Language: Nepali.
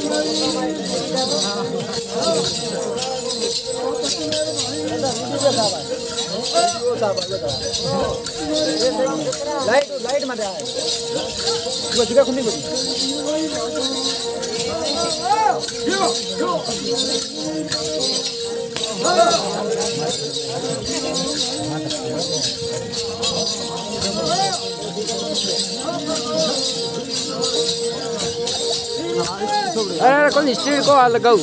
लाइट लाइट मात्रै आयो झुका खुल्ने 来来来，你去过啊？来哥。